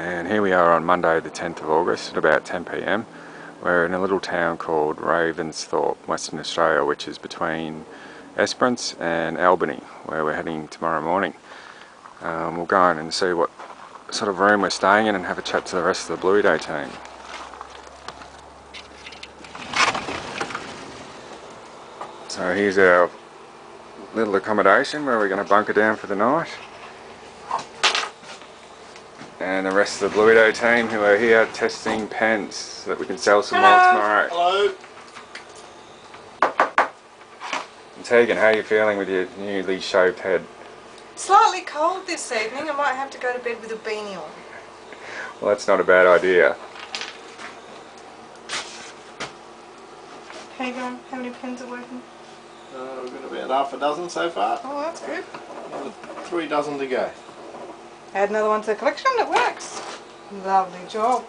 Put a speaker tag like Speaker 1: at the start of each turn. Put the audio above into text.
Speaker 1: and here we are on Monday the 10th of August at about 10pm. We're in a little town called Ravensthorpe, Western Australia, which is between Esperance and Albany, where we're heading tomorrow morning. Um, we'll go in and see what sort of room we're staying in and have a chat to the rest of the Bluey Day team. So here's our little accommodation where we're going to bunker down for the night. And the rest of the Bluey Day team who are here testing pens so that we can sell some more tomorrow.
Speaker 2: Hello.
Speaker 1: And Tegan, how are you feeling with your newly shaved head?
Speaker 3: Slightly cold this evening. I might have to go to bed with a beanie on.
Speaker 1: Well, that's not a bad idea.
Speaker 3: How you going? How many pins are working?
Speaker 2: Uh, we've got about half a dozen so far.
Speaker 3: Oh, that's good.
Speaker 2: Another three dozen to go.
Speaker 3: Add another one to the collection. It works. Lovely job.